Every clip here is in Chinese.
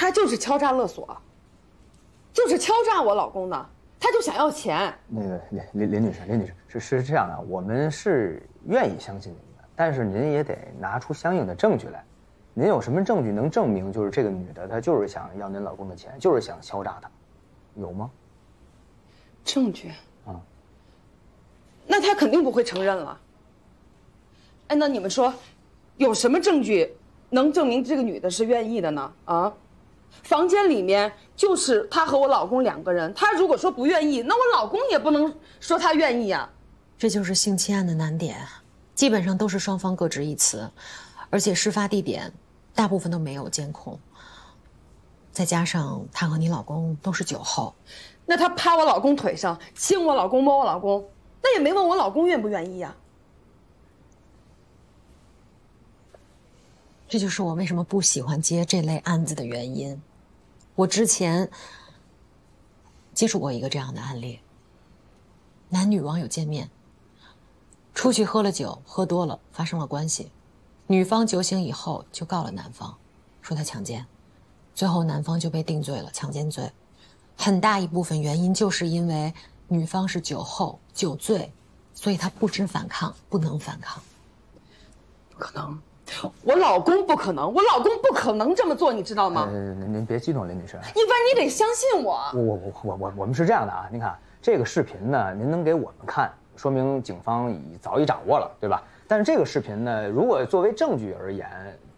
他就是敲诈勒索，就是敲诈我老公的，他就想要钱。那个林林林女士，林女士是是这样的，我们是愿意相信您的，但是您也得拿出相应的证据来。您有什么证据能证明就是这个女的她就是想要您老公的钱，就是想敲诈他，有吗？证据啊？那她肯定不会承认了。哎，那你们说，有什么证据能证明这个女的是愿意的呢？啊？房间里面就是他和我老公两个人，他如果说不愿意，那我老公也不能说他愿意啊。这就是性侵案的难点，基本上都是双方各执一词。而且事发地点大部分都没有监控，再加上她和你老公都是酒后，那她趴我老公腿上亲我老公摸我老公，那也没问我老公愿不愿意呀。这就是我为什么不喜欢接这类案子的原因。我之前接触过一个这样的案例，男女网友见面，出去喝了酒，喝多了发生了关系。女方酒醒以后就告了男方，说他强奸，最后男方就被定罪了强奸罪，很大一部分原因就是因为女方是酒后酒醉，所以她不知反抗，不能反抗。可能，我老公不可能，我老公不可能这么做，你知道吗？您您别激动，林女士。一凡，你得相信我。我我我我我我们是这样的啊，您看这个视频呢，您能给我们看，说明警方已早已掌握了，对吧？但是这个视频呢，如果作为证据而言，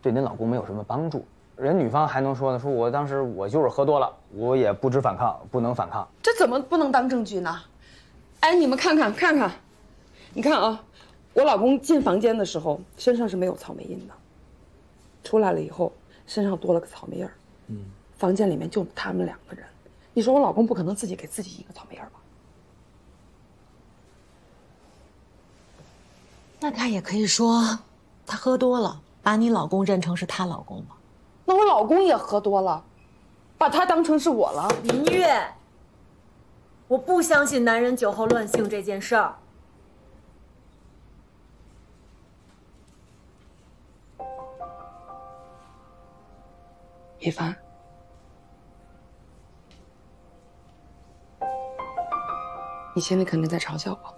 对您老公没有什么帮助。人女方还能说呢，说我当时我就是喝多了，我也不知反抗，不能反抗。这怎么不能当证据呢？哎，你们看看看看，你看啊，我老公进房间的时候身上是没有草莓印的，出来了以后身上多了个草莓印儿。嗯，房间里面就他们两个人，你说我老公不可能自己给自己一个草莓印儿吧？那他也可以说，他喝多了，把你老公认成是他老公了。那我老公也喝多了，把他当成是我了。林月，我不相信男人酒后乱性这件事儿。一凡，你心里肯定在嘲笑我。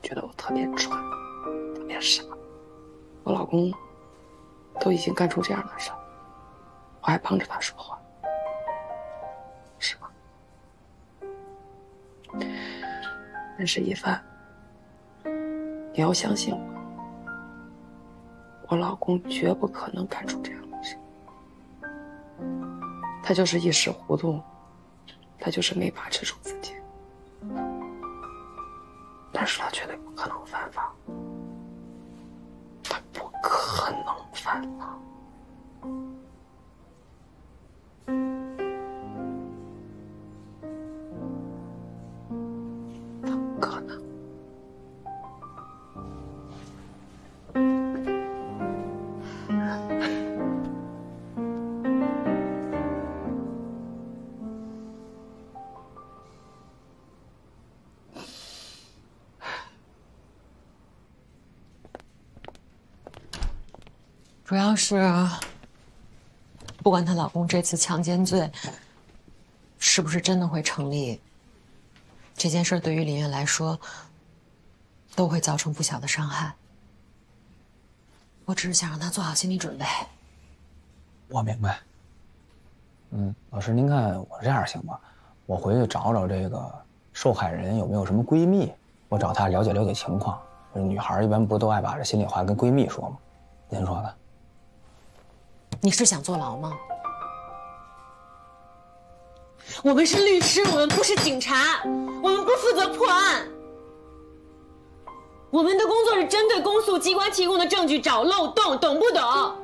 觉得我特别蠢，特别傻。我老公都已经干出这样的事，我还帮着他说话，是吗？但是一凡，你要相信我，我老公绝不可能干出这样的。他就是一时糊涂，他就是没把持住自己。但是他绝对不可能犯法，他不可能犯法。主要是，不管她老公这次强奸罪是不是真的会成立，这件事对于林月来说都会造成不小的伤害。我只是想让她做好心理准备。我明白。嗯，老师，您看我这样行吗？我回去找找这个受害人有没有什么闺蜜，我找她了解了解情况。女孩一般不都爱把这心里话跟闺蜜说吗？您说呢？你是想坐牢吗？我们是律师，我们不是警察，我们不负责破案。我们的工作是针对公诉机关提供的证据找漏洞，懂不懂？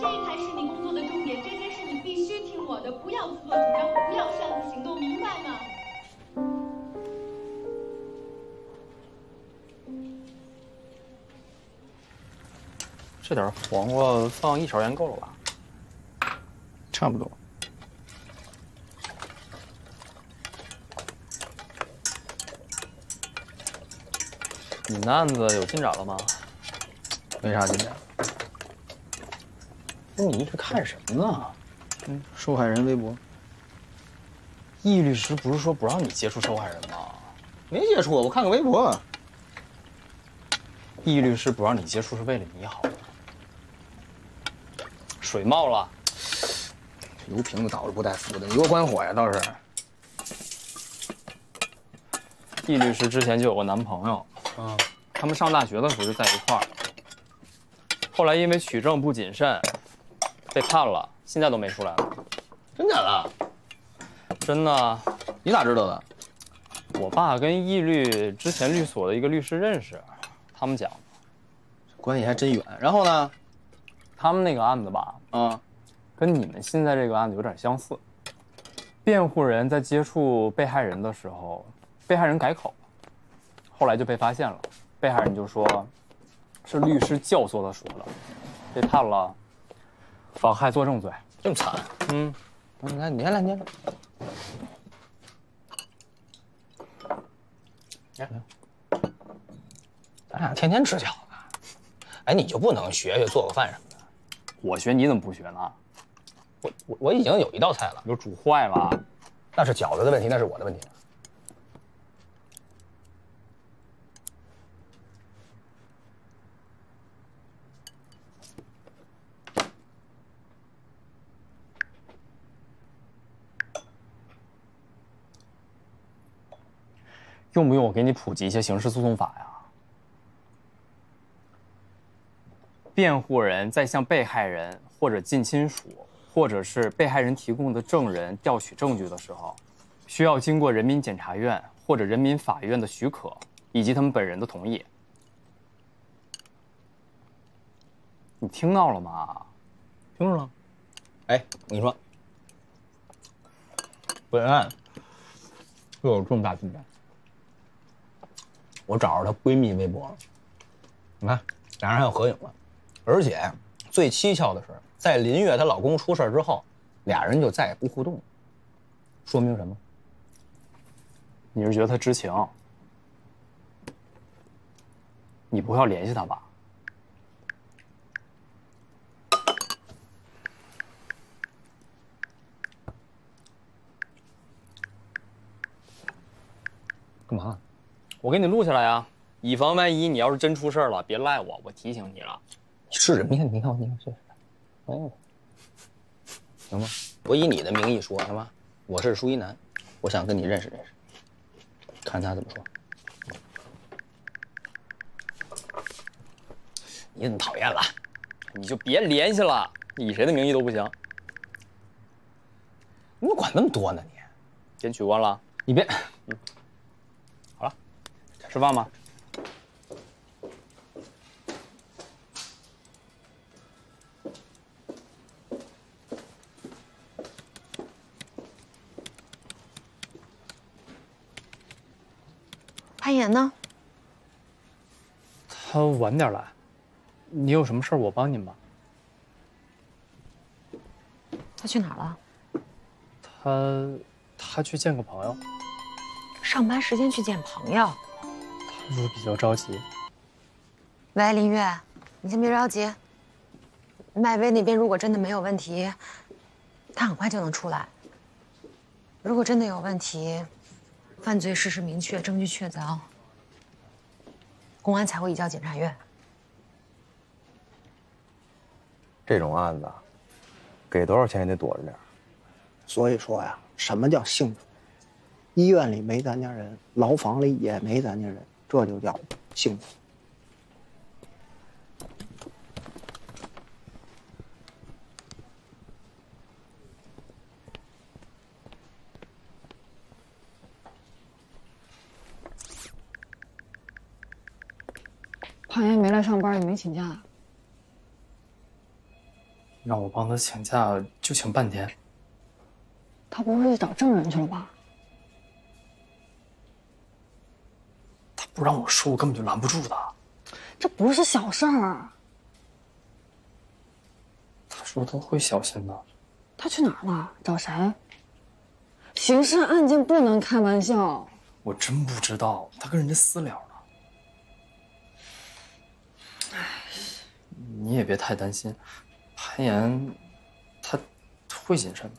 这才是你工作的重点，这件事你必须听我的，不要自作主张，不要擅自行动，明白吗？这点黄瓜放一勺盐够了吧？差不多。你们的案子有进展了吗？没啥进展。你一直看什么呢？嗯，受害人微博。易律师不是说不让你接触受害人吗？没接触，我看个微博。易律师不让你接触是为了你好。水冒了，油瓶子倒是不带扶的，你给我关火呀！倒是。易律师之前就有个男朋友，嗯，他们上大学的时候就在一块儿，后来因为取证不谨慎，被判了，现在都没出来了。真假的？真的。你咋知道的？我爸跟易律之前律所的一个律师认识，他们讲的。关系还真远。然后呢？他们那个案子吧，啊，跟你们现在这个案子有点相似。辩护人在接触被害人的时候。被害人改口了，后来就被发现了。被害人就说，是律师教唆他说的，被判了妨害作证罪。这么惨？嗯。你看，你先来，你先来。咱俩天天吃饺子，哎，你就不能学学做个饭什么的？我学，你怎么不学呢？我我我已经有一道菜了，都煮坏了。那是饺子的问题，那是我的问题。用不用我给你普及一些刑事诉讼法呀？辩护人在向被害人或者近亲属，或者是被害人提供的证人调取证据的时候，需要经过人民检察院或者人民法院的许可，以及他们本人的同意。你听到了吗？听着了。哎，我跟你说，本案又有重大进展。我找着她闺蜜微博了，你看，俩人还有合影了，而且最蹊跷的是，在林月她老公出事之后，俩人就再也不互动了，说明什么？你是觉得他知情？你不会要联系他吧？干嘛？我给你录下来啊，以防万一，你要是真出事了，别赖我，我提醒你了。你是人，你看，你看我，你看这，哎，行吗？我以你的名义说，行吗？我是舒一楠，我想跟你认识认识，看他怎么说。你怎么讨厌了？你就别联系了，以谁的名义都不行。你怎么管那么多呢？你，先取关了。你别，嗯。吃饭吗？他晚点来。你有什么事我帮你吧？他去哪儿了？他，他去见个朋友。上班时间去见朋友？他是比较着急。喂，林月，你先别着急。麦威那边如果真的没有问题，他很快就能出来。如果真的有问题，犯罪事实明确，证据确凿，公安才会移交检察院。这种案子，给多少钱也得躲着点。所以说呀，什么叫幸福？医院里没咱家人，牢房里也没咱家人。这就叫幸福。潘岩没来上班，也没请假。让我帮他请假，就请半天。他不会去找证人去了吧？他不让我说，我根本就拦不住他。这不是小事儿。他说他会小心的。他去哪儿了？找谁？刑事案件不能开玩笑。我真不知道，他跟人家私了你也别太担心，潘岩，他会谨慎吗？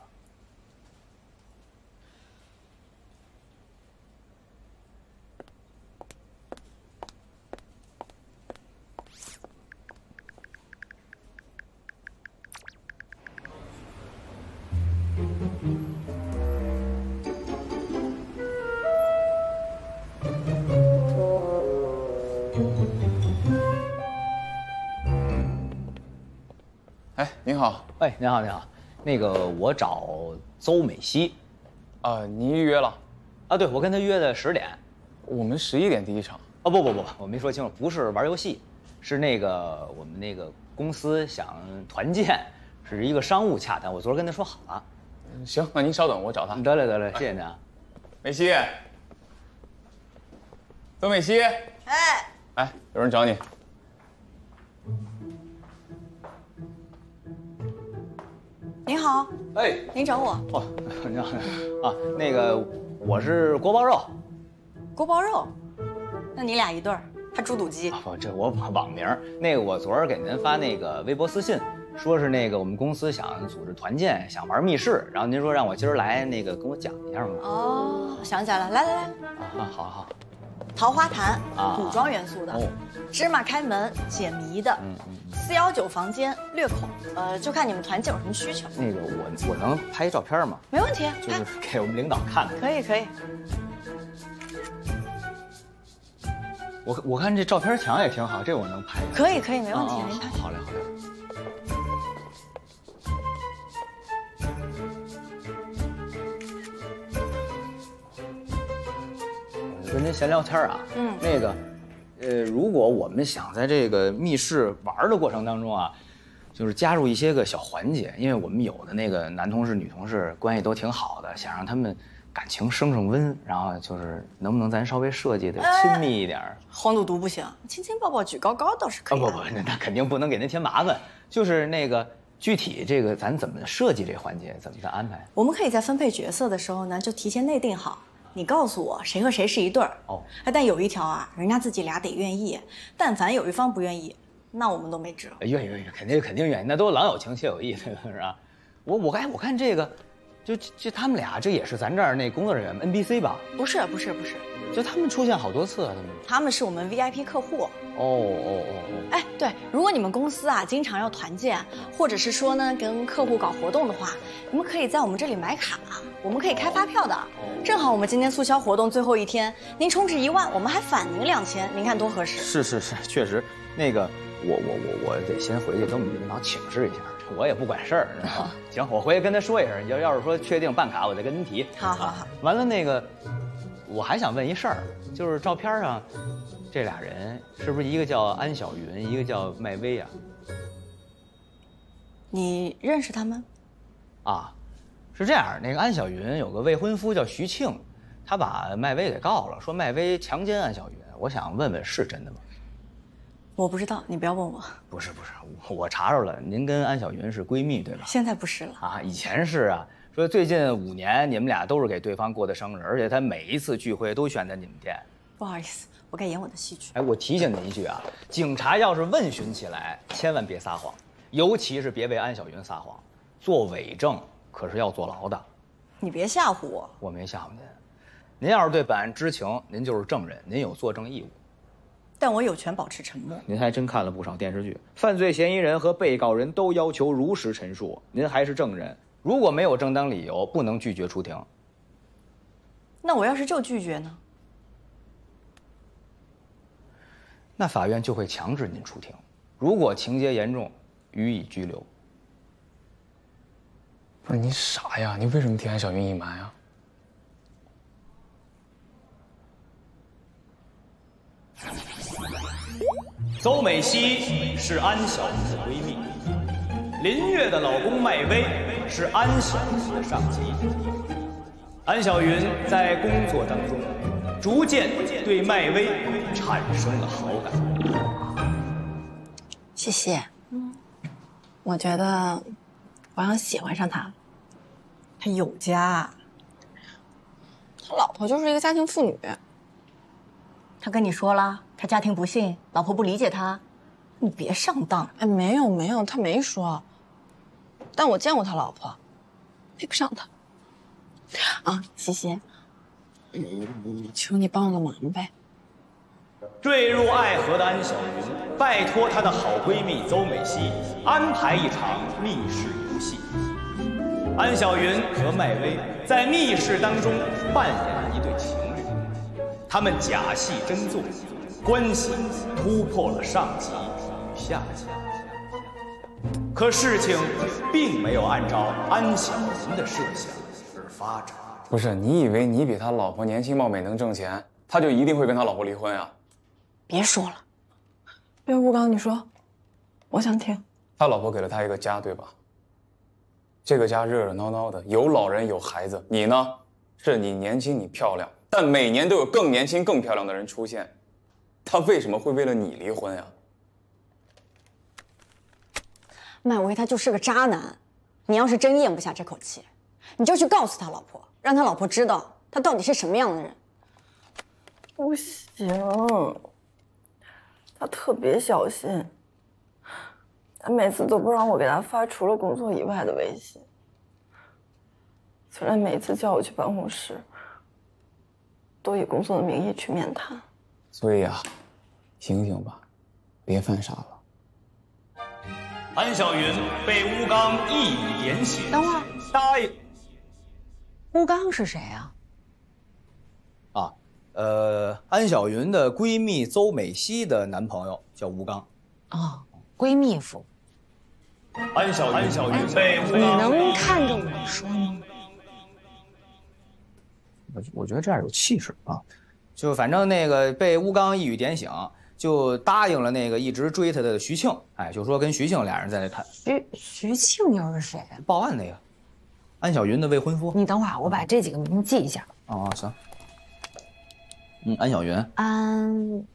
您好，哎，您好，您好，那个我找邹美熙，啊，您预约了？啊，对，我跟他约的十点，我们十一点第一场。哦，不不不不，我没说清楚，不是玩游戏，是那个我们那个公司想团建，是一个商务洽谈，我昨儿跟他说好了。行，那您稍等，我找他。得嘞得嘞，谢谢您啊。美熙，邹美熙，哎，哎，有人找你。您好，哎，您找我？哦，您好啊，那个我是锅包肉，锅包肉，那你俩一对儿，他猪肚鸡。不，这我网名。那个我昨儿给您发那个微博私信，说是那个我们公司想组织团建，想玩密室，然后您说让我今儿来那个跟我讲一下嘛。哦，想起来了，来来来，啊，好好。桃花潭，啊古装元素的，哦芝麻开门解谜的，嗯嗯。四幺九房间略恐，呃，就看你们团建有什么需求。那个我我能拍照片吗？没问题，就是给我们领导看的。可以可以。我我看这照片墙也挺好，这我能拍。可以可以，没问题，哦您拍。好嘞好嘞。跟您闲聊天啊，嗯那个，呃，如果我们想在这个密室玩的过程当中啊，就是加入一些个小环节，因为我们有的那个男同事、女同事关系都挺好的，想让他们感情升升温，然后就是能不能咱稍微设计的亲密一点儿？黄赌毒不行，亲亲抱抱举高高倒是可以。啊不不，那那肯定不能给您添麻烦。就是那个具体这个咱怎么设计这环节，怎么的安排？我们可以在分配角色的时候呢，就提前内定好。你告诉我谁和谁是一对儿哦，哎，但有一条啊，人家自己俩得愿意，但凡有一方不愿意，那我们都没辙。呃愿意愿意，肯定肯定愿意，那都郎有情妾有意，对吧？是吧？我我看我看这个，就就他们俩，这也是咱这儿那工作人员 NBC 吧？不是不是不是，就他们出现好多次啊，他们。他们是我们 VIP 客户。哦哦哦哦哎，对，如果你们公司啊经常要团建，或者是说呢跟客户搞活动的话，你们可以在我们这里买卡，我们可以开发票的。正好我们今天促销活动最后一天，您充值一万，我们还返您两千，您看多合哦，适？是是是，确实，那个我我我我得先回去跟我们领导请示一下，我也不管事儿，知道吗？行，我回去跟他说一声，要要是说确定办卡，我再跟您提。好好好。完了，那个我还想问一事儿，就是照片上这俩人是不是一个叫安小云，一个叫麦薇啊？你认识他们？啊，是这样，那个安小云有个未婚夫叫徐庆，他把麦薇给告了，说麦薇强奸安小云。我想问问是真的吗？我不知道，你不要问我。不是不是，我我查着了，您跟安小云是闺蜜对吧？现在不是了。啊，以前是啊。说最近五年你们俩都是给对方过的生日，而且他每一次聚会都选在你们店。不好意思，我该演我的戏剧。哎，我提醒您一句啊，警察要是问询起来，千万别撒谎，尤其是别为安小云撒谎，做伪证可是要坐牢的。你别吓唬我。我没吓唬您，您要是对本案知情，您就是证人，您有作证义务。但我有权保持沉默。您还真看了不少电视剧，犯罪嫌疑人和被告人都要求如实陈述，您还是证人，如果没有正当理由，不能拒绝出庭。那我要是就拒绝呢？那法院就会强制您出庭，如果情节严重，予以拘留。不是你傻呀？你为什么替安小云隐瞒呀？邹美熙是安小云的闺蜜，林月的老公麦威是安小云的上级。安小云在工作当中，逐渐对麦威产生了好感。谢谢。嗯，我觉得我要喜欢上他。他有家，他老婆就是一个家庭妇女。他跟你说了，他家庭不幸，老婆不理解他，你别上当。哎，没有没有，他没说。但我见过他老婆，配不上他。啊，西西，求你帮我个忙呗。坠入爱河的安小云，拜托她的好闺蜜邹美熙安排一场密室游戏。安小云和麦薇在密室当中扮演了一对情侣，他们假戏真做，关系突破了上级与下级。可事情并没有按照安小林的设想而发展。不是你以为你比他老婆年轻貌美能挣钱，他就一定会跟他老婆离婚啊？别说了，岳吴刚，你说，我想听。他老婆给了他一个家，对吧？这个家热热闹闹的，有老人有孩子。你呢？是你年轻，你漂亮，但每年都有更年轻、更漂亮的人出现。他为什么会为了你离婚呀？麦威他就是个渣男，你要是真咽不下这口气，你就去告诉他老婆，让他老婆知道他到底是什么样的人。不行。他特别小心，他每次都不让我给他发除了工作以外的微信。虽然每次叫我去办公室，都以工作的名义去面谈。所以啊，醒醒吧，别犯傻了。安小云被吴刚一语点醒。等会儿，答应。吴刚是谁啊？啊呃，安小云的闺蜜邹美熙的男朋友叫吴刚，哦，闺蜜夫。安小安小云被吴刚，你能看着我说吗？我我觉得这样有气势啊，就反正那个被吴刚一语点醒，就答应了那个一直追他的徐庆，哎，就说跟徐庆俩人在那谈。徐徐庆又是谁？报案那个，安小云的未婚夫。你等会儿，我把这几个名字记一下。哦，行。嗯，安小云，安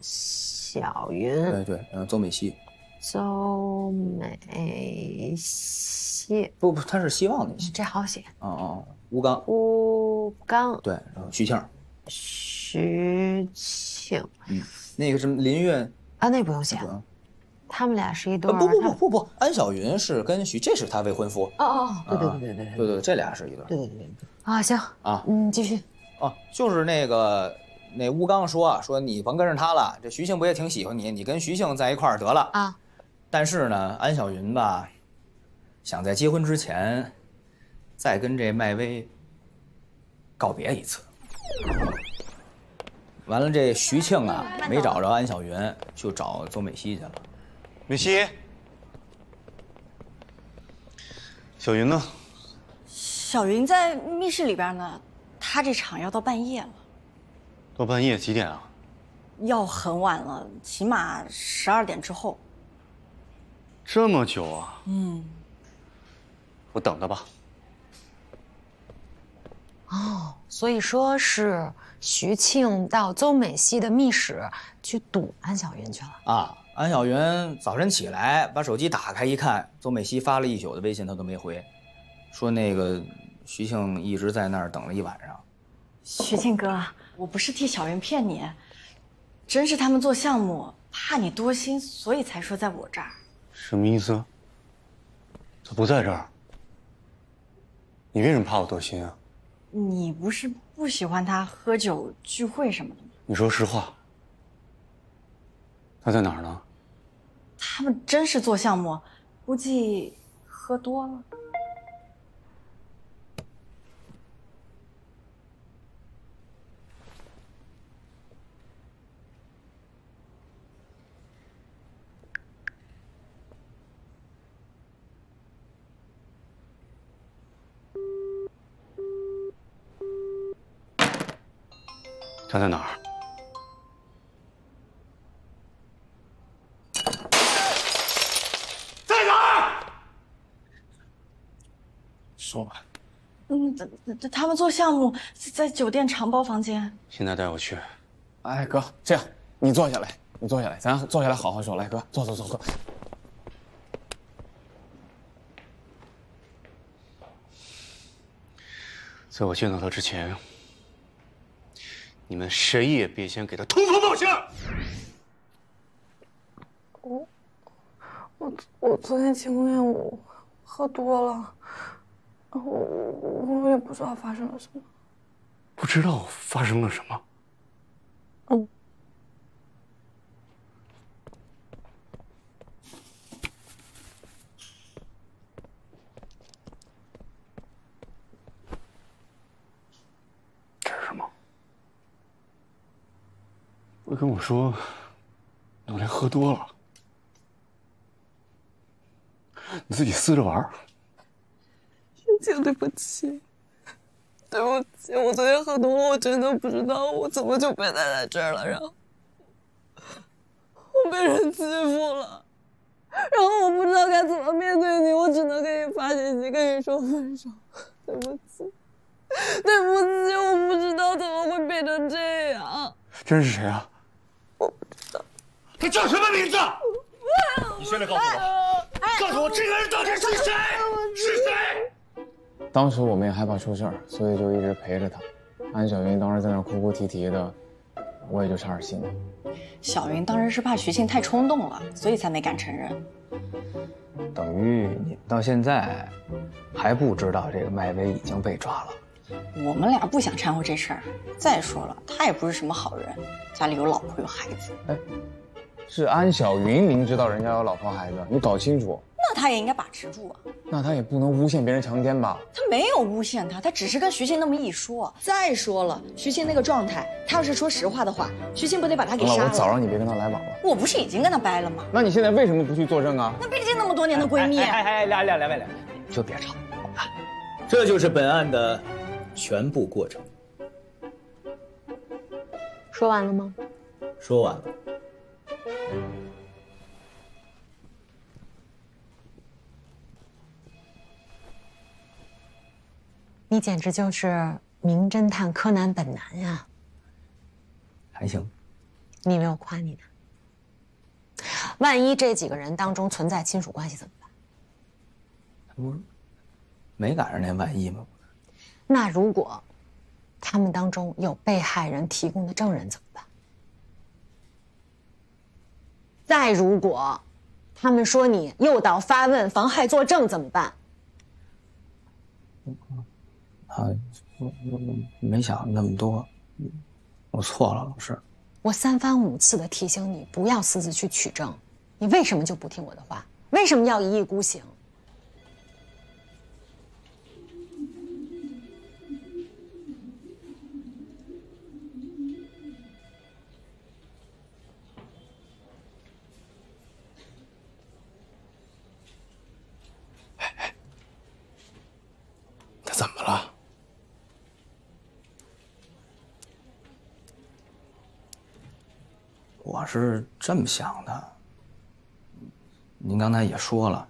小云，对对，嗯，邹美熙，邹美熙，不不，他是希望的希，这好写。哦哦，吴刚，吴刚，对，徐庆，徐庆，嗯，那个什么林月啊，那不用写，他们俩是一对。不不不不不，安小云是跟徐，这是他未婚夫。哦哦，对对对对对对对，这俩是一对。对对对对，啊行啊，嗯，继续。哦，就是那个，那吴刚说说你甭跟着他了，这徐庆不也挺喜欢你，你跟徐庆在一块儿得了啊。但是呢，安小云吧，想在结婚之前，再跟这麦薇告别一次。完了，这徐庆啊，没找着安小云，就找邹美熙去了。美熙，小云呢？小云在密室里边呢。她这场要到半夜了，到半夜几点啊？要很晚了，起码十二点之后。这么久啊？嗯。我等他吧。哦，所以说是徐庆到邹美熙的密室去堵安小云去了啊。安小云早晨起来把手机打开一看，邹美熙发了一宿的微信她都没回，说那个。徐庆一直在那儿等了一晚上。徐庆哥，我不是替小云骗你，真是他们做项目怕你多心，所以才说在我这儿。什么意思？他不在这儿。你为什么怕我多心啊？你不是不喜欢他喝酒聚会什么的吗？你说实话。他在哪儿呢？他们真是做项目，估计喝多了。他在哪儿？在哪儿？说吧。嗯，他他们做项目在酒店长包房间。现在带我去。哎，哥，这样，你坐下来，你坐下来，咱坐下来好好说。来，哥，坐坐坐坐。在我见到他之前。你们谁也别想给他通风报信。我我我昨天庆功宴我喝多了，我我我也不知道发生了什么。不知道发生了什么。嗯。不跟我说，努莲喝多了，你自己撕着玩儿。姐，对不起，对不起，我昨天喝多了，我真的不知道我怎么就被带在这儿了，然后我被人欺负了，然后我不知道该怎么面对你，我只能给你发信息跟你说分手，对不起，对不起，我不知道怎么会变成这样。这人是谁啊？他叫什么名字？你现在告诉我，告诉我这个人到底是谁？是谁？当时我们也害怕出事儿，所以就一直陪着他。安小云当时在那哭哭啼啼的，我也就差点心了。小云当时是怕徐庆太冲动了，所以才没敢承认。等于你到现在还不知道这个麦薇已经被抓了。我们俩不想掺和这事儿。再说了，他也不是什么好人，家里有老婆有孩子。哎，是安小云明知道人家有老婆孩子，你搞清楚。那他也应该把持住啊！那他也不能诬陷别人强奸吧？他没有诬陷他，他只是跟徐庆那么一说。再说了，徐庆那个状态，他要是说实话的话，徐庆不得把他给杀了？我早让你别跟他来往了。我不是已经跟他掰了吗？那你现在为什么不去作证啊？那毕竟那么多年的闺蜜。哎哎哎，两两两位两位，就别吵啊！这就是本案的全部过程。说完了吗？说完了。你简直就是名侦探柯南本男呀！还行。你以为我夸你呢？万一这几个人当中存在亲属关系怎么办？他不是没赶上那万一吗？那如果他们当中有被害人提供的证人怎么办？再如果他们说你诱导发问、妨害作证怎么办？啊，我我没想那么多，我错了，老师。我三番五次的提醒你不要私自去取证，你为什么就不听我的话？为什么要一意孤行？是这么想的，您刚才也说了，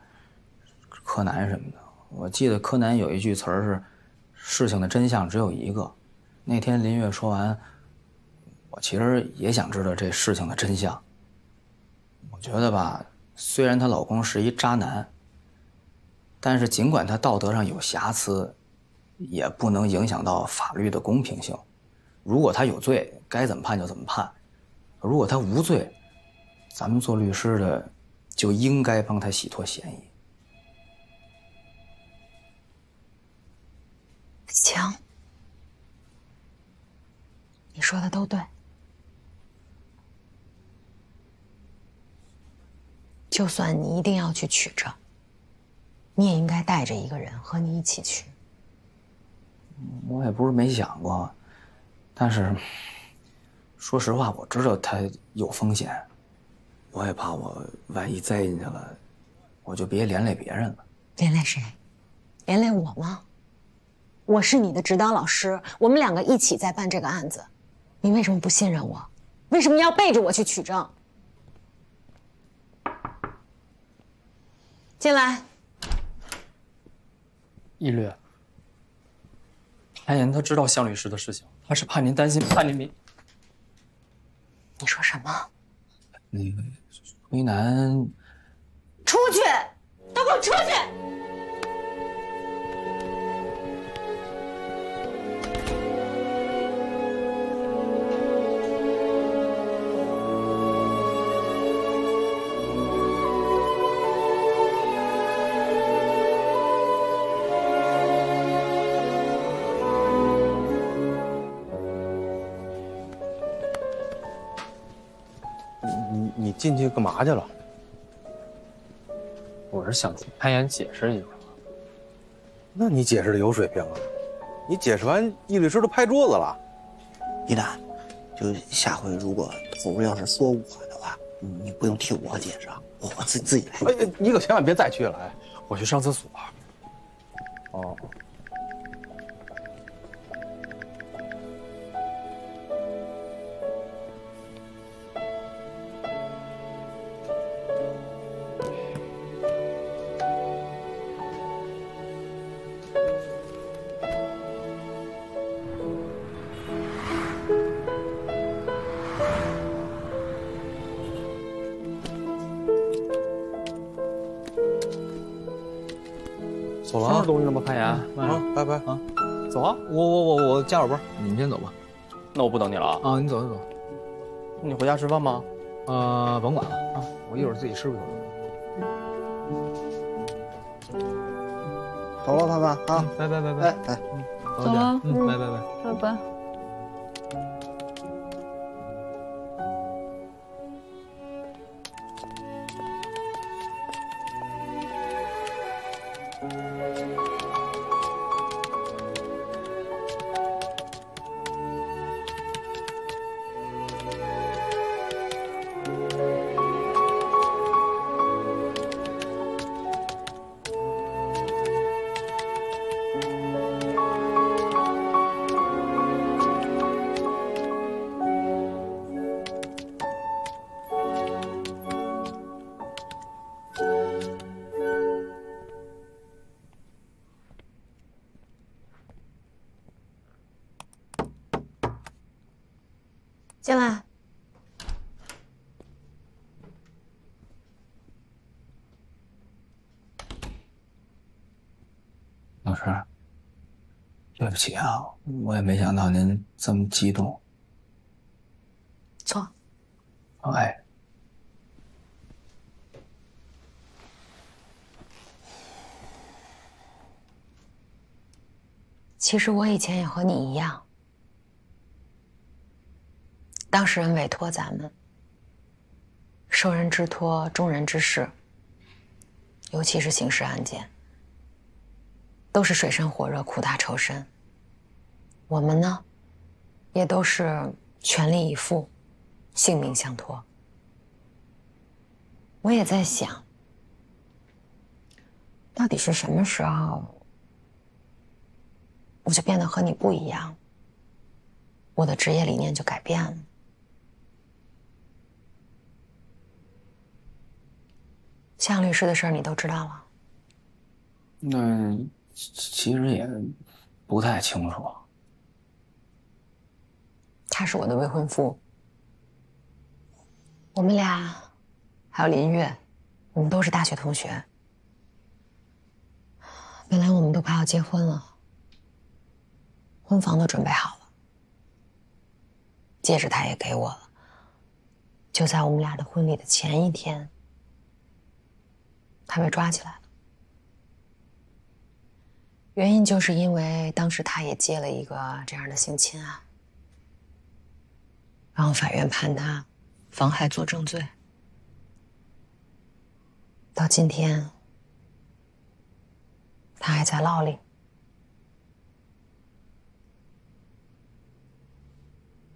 柯南什么的，我记得柯南有一句词儿是“事情的真相只有一个”。那天林月说完，我其实也想知道这事情的真相。我觉得吧，虽然她老公是一渣男，但是尽管他道德上有瑕疵，也不能影响到法律的公平性。如果他有罪，该怎么判就怎么判。如果他无罪，咱们做律师的就应该帮他洗脱嫌疑。行，你说的都对。就算你一定要去取证，你也应该带着一个人和你一起去。我也不是没想过，但是。说实话，我知道他有风险，我也怕我万一栽进去了，我就别连累别人了。连累谁？连累我吗？我是你的指导老师，我们两个一起在办这个案子，你为什么不信任我？为什么要背着我去取证？进来。一律。安言他知道向律师的事情，他是怕您担心，怕您明。你说什么？那个崔楠，出去！都给我出去！进去干嘛去了？我是想替潘岩解释一下。那你解释的有水平啊！你解释完，易律师都拍桌子了。一丹，就下回如果头要是说我的话，你不用替我解释啊，我我自自己来。哎，你可千万别再去了，哎，我去上厕所。哦。走了啊，东西了吗？潘岩，啊，拜拜啊，走啊！我我我我加会班，你们先走吧。那我不等你了啊！啊，你走就走。你回家吃饭吗？呃，甭管了啊，我一会儿自己吃不就行了。走了，潘潘啊，拜拜拜拜，哎哎，走了，嗯，拜拜拜，拜拜。老师，对不起啊，我也没想到您这么激动。坐。哎。其实我以前也和你一样。当事人委托咱们，受人之托，忠人之事，尤其是刑事案件，都是水深火热、苦大仇深。我们呢，也都是全力以赴，性命相托。我也在想，到底是什么时候，我就变得和你不一样，我的职业理念就改变了。向律师的事儿你都知道了？那其实也不太清楚。他是我的未婚夫，我们俩还有林月，我们都是大学同学。本来我们都快要结婚了，婚房都准备好了，戒指他也给我了。就在我们俩的婚礼的前一天。他被抓起来了，原因就是因为当时他也接了一个这样的性侵案，然后法院判他妨害作证罪，到今天他还在牢里。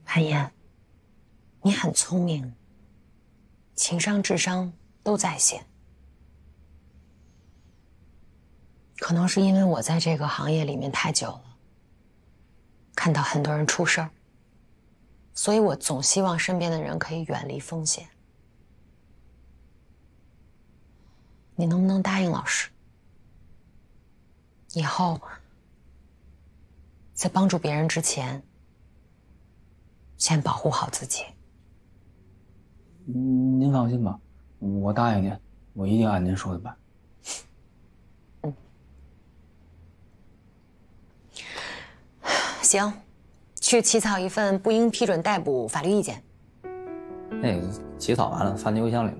潘岩，你很聪明，情商、智商都在线。可能是因为我在这个行业里面太久了，看到很多人出事儿，所以我总希望身边的人可以远离风险。你能不能答应老师，以后在帮助别人之前，先保护好自己？您放心吧，我答应您，我一定按您说的办。行去起草一份不应批准逮捕法律意见。那个起草完了发您邮箱里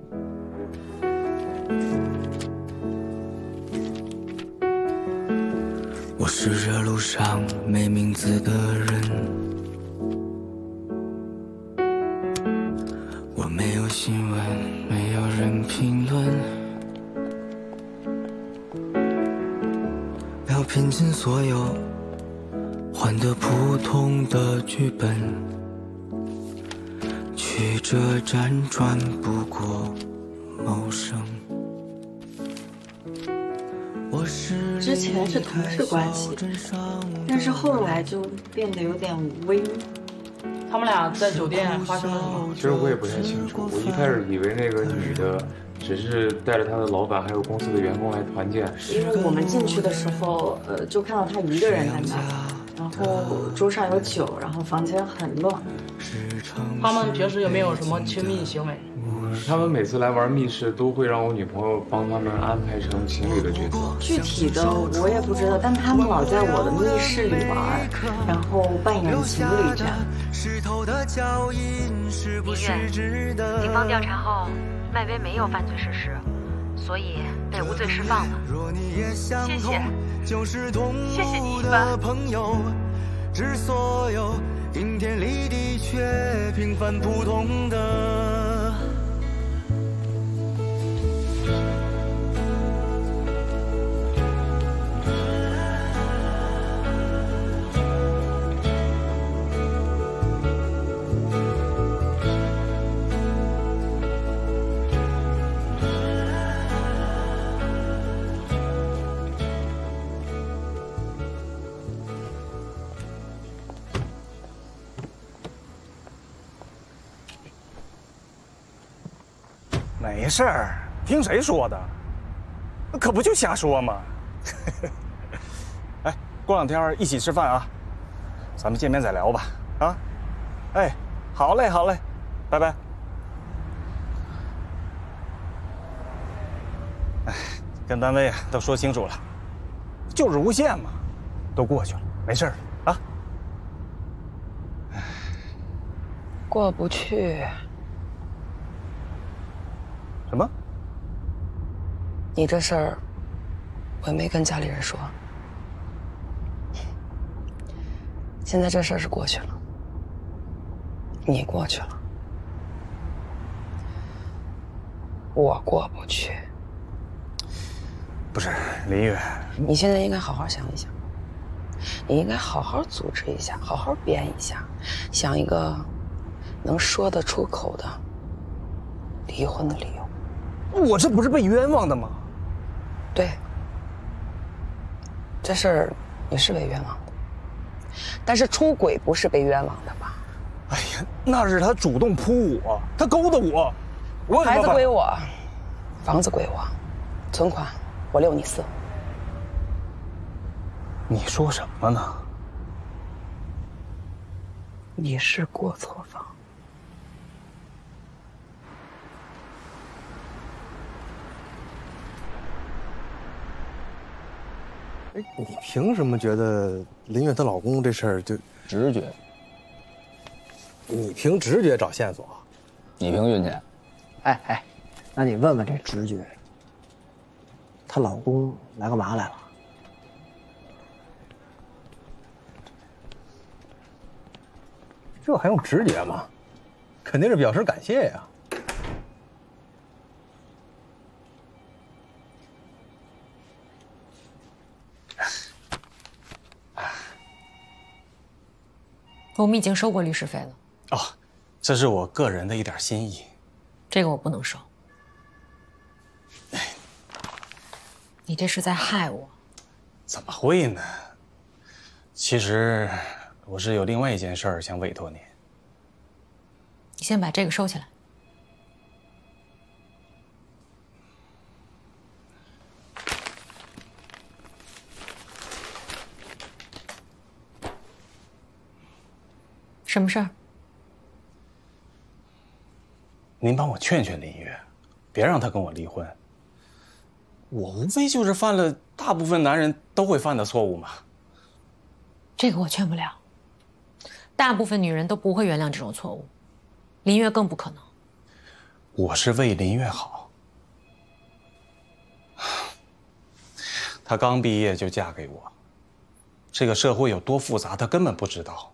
我是这路上没名字的人我没有新闻没有人评论要拼尽所有换得普通的剧本。曲折辗转，不过谋生。之前是同事关系，但是后来就变得有点微妙。他们俩在酒店发生了什么？其实我也不太清楚，我一开始以为那个女的只是带着她的老板还有公司的员工来团建。因为我们进去的时候，呃，就看到她一个人在那，然后桌上有酒，然后房间很乱。他们平时有没有什么亲密行为？他们每次来玩密室，都会让我女朋友帮他们安排成情侣的角色。具体的我也不知道，但他们老在我的密室里玩，然后扮演情侣这样。李月，警方调查后，麦薇没有犯罪事实，所以被无罪释放了。谢谢，谢谢你一帆。顶天立地却平凡普通的。事儿，听谁说的？那可不就瞎说吗？哎，过两天一起吃饭啊，咱们见面再聊吧。啊，哎，好嘞，好嘞，拜拜。哎，跟单位都说清楚了，就是无限嘛，都过去了，没事儿啊。过不去。什么？你这事儿，我也没跟家里人说。现在这事儿是过去了，你过去了，我过不去。不是林月，你现在应该好好想一想，你应该好好组织一下，好好编一下，想一个能说得出口的离婚的理由。我这不是被冤枉的吗？对，这事儿你是被冤枉的，但是出轨不是被冤枉的吧？哎呀，那是他主动扑我，他勾搭我，我孩子归我，房子归我，存款我六你四。你说什么呢？你是过错方。哎，你凭什么觉得林月她老公这事儿就直觉？你凭直觉找线索，你凭运气？哎哎，那你问问这直觉，她老公来干嘛来了？这还用直觉吗？肯定是表示感谢呀。我们已经收过律师费了。哦，这是我个人的一点心意。这个我不能收。你这是在害我。怎么会呢？其实我是有另外一件事儿想委托你。你先把这个收起来。什么事儿？您帮我劝劝林月，别让她跟我离婚。我无非就是犯了大部分男人都会犯的错误嘛。这个我劝不了。大部分女人都不会原谅这种错误，林月更不可能。我是为林月好。她刚毕业就嫁给我，这个社会有多复杂，她根本不知道。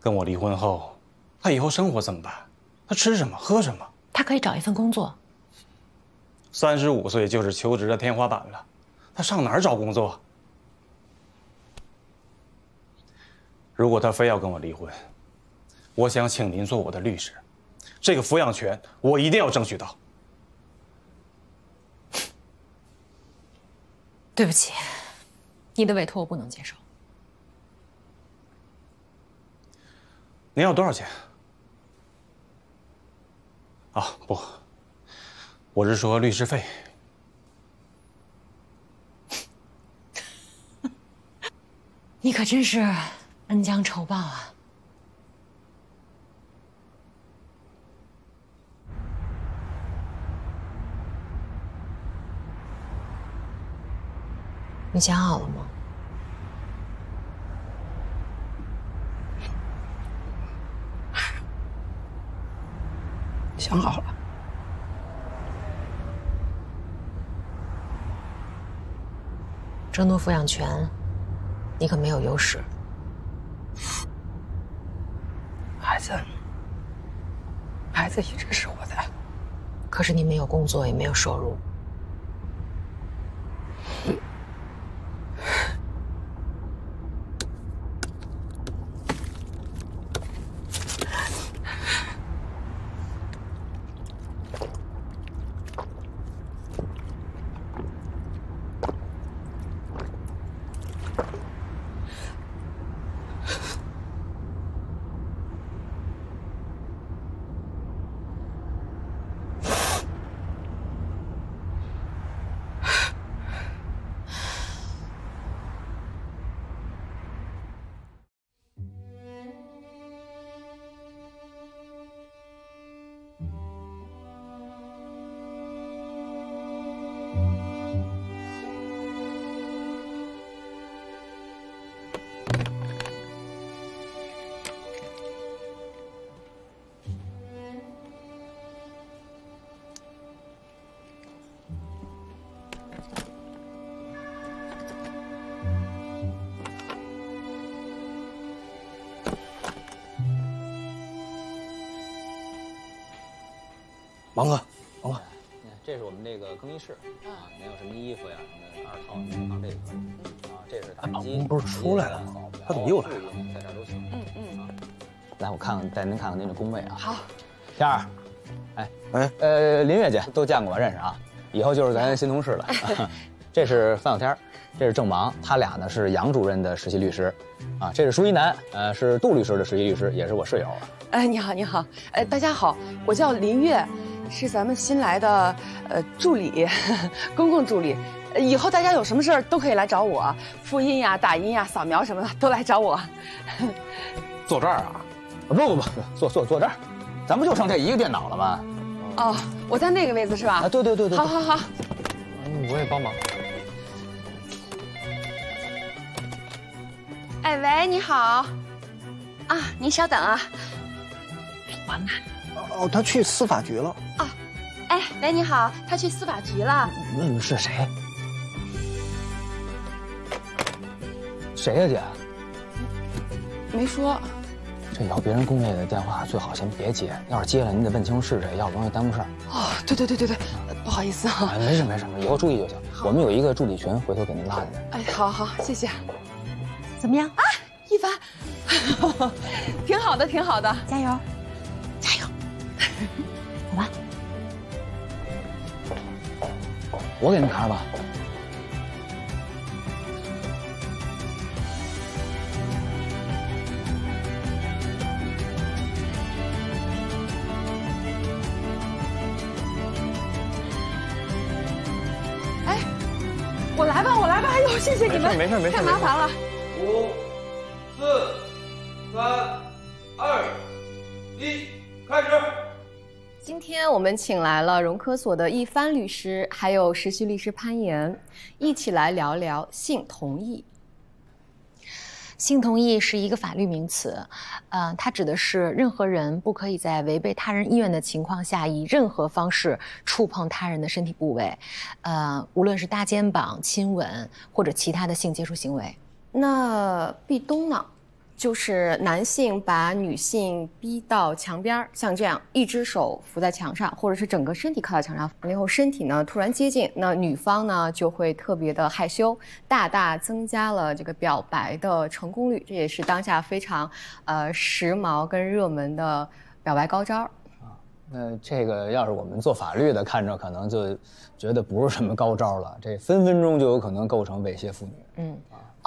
跟我离婚后，他以后生活怎么办？他吃什么喝什么？他可以找一份工作。三十五岁就是求职的天花板了，他上哪儿找工作？如果他非要跟我离婚，我想请您做我的律师，这个抚养权我一定要争取到。对不起，你的委托我不能接受。您要多少钱？啊，不，我是说律师费。你可真是恩将仇报啊！你想好了吗？想好了。争夺抚养权，你可没有优势。孩子，孩子一直是我的。可是你没有工作，也没有收入。王哥，王哥，这是我们这个更衣室啊，没有什么衣服呀，什么二套什么放这个啊，这是打印机。不是出来了吗？他怎么又来了？在这儿都行。嗯嗯。来，我看看，带您看看您的工位啊。好。天儿，哎哎，呃，林月姐都见过，认识啊，以后就是咱新同事了。这是范小天，这是郑芒，他俩呢是杨主任的实习律师，啊，这是舒一楠，呃，是杜律师的实习律师，也是我室友。哎，你好，你好，哎，大家好，我叫林月，是咱们新来的呃助理，公共助理。以后大家有什么事儿都可以来找我，复印呀、打印呀、扫描什么的都来找我。坐这儿啊？不不不，坐坐坐这儿，咱不就剩这一个电脑了吗？哦，我在那个位子是吧？啊，对对对对。好好好。嗯，我也帮忙。哎喂，你好。啊，您稍等啊。王楠。哦，他去司法局了。啊，哎喂，你好，他去司法局了。问问是谁？谁呀，姐？没说。这以后别人工位的电话最好先别接，要是接了，你得问清楚是谁，要不容易耽误事儿。哦，对对对对对，不好意思啊。没事没事，以后注意就行。我们有一个助理群，回头给您拉进来。哎，好好，谢谢。怎么样啊，一凡？挺好的，挺好的，加油。走吧。我给您看吧。哎我来吧，我来吧！哎呦，谢谢你们，没事没事，太麻烦了。五、四、三、二、一，开始。今天我们请来了融科所的一帆律师，还有实习律师潘岩，一起来聊聊性同意。性同意是一个法律名词，呃，它指的是任何人不可以在违背他人意愿的情况下，以任何方式触碰他人的身体部位，呃，无论是搭肩膀、亲吻或者其他的性接触行为。那壁咚呢？就是男性把女性逼到墙边儿，像这样，一只手扶在墙上，或者是整个身体靠在墙上，然后身体呢突然接近，那女方呢就会特别的害羞，大大增加了这个表白的成功率。这也是当下非常呃时髦跟热门的表白高招。那这个要是我们做法律的看着，可能就觉得不是什么高招了，这分分钟就有可能构成猥亵妇女。嗯。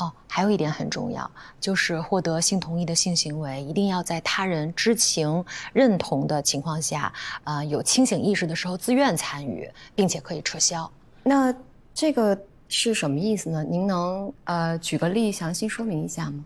哦，还有一点很重要，就是获得性同意的性行为，一定要在他人知情、认同的情况下，呃，有清醒意识的时候自愿参与，并且可以撤销。那这个是什么意思呢？您能呃举个例详细说明一下吗？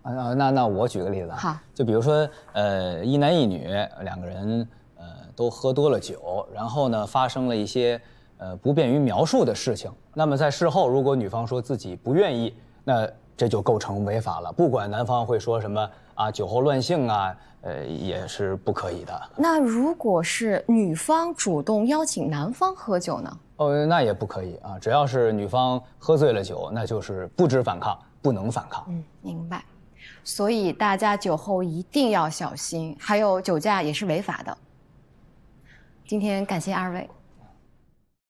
啊，那那我举个例子啊，好，就比如说呃一男一女两个人呃都喝多了酒，然后呢发生了一些。呃，不便于描述的事情。那么在事后，如果女方说自己不愿意，那这就构成违法了。不管男方会说什么啊，酒后乱性啊，呃，也是不可以的。那如果是女方主动邀请男方喝酒呢？哦，那也不可以啊。只要是女方喝醉了酒，那就是不知反抗，不能反抗。嗯，明白。所以大家酒后一定要小心，还有酒驾也是违法的。今天感谢二位。